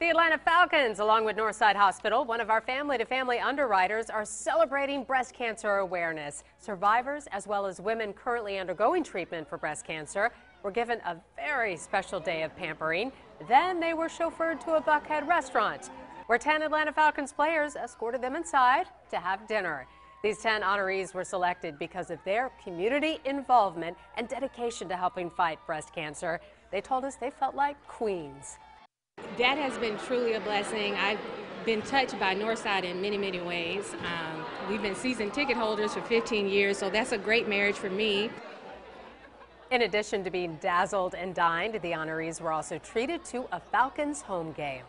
The Atlanta Falcons, along with Northside Hospital, one of our family to family underwriters, are celebrating breast cancer awareness. Survivors, as well as women currently undergoing treatment for breast cancer, were given a very special day of pampering. Then they were chauffeured to a Buckhead restaurant, where 10 Atlanta Falcons players escorted them inside to have dinner. These 10 honorees were selected because of their community involvement and dedication to helping fight breast cancer. They told us they felt like queens. That has been truly a blessing. I've been touched by Northside in many, many ways. Um, we've been season ticket holders for 15 years, so that's a great marriage for me. In addition to being dazzled and dined, the honorees were also treated to a Falcons home game.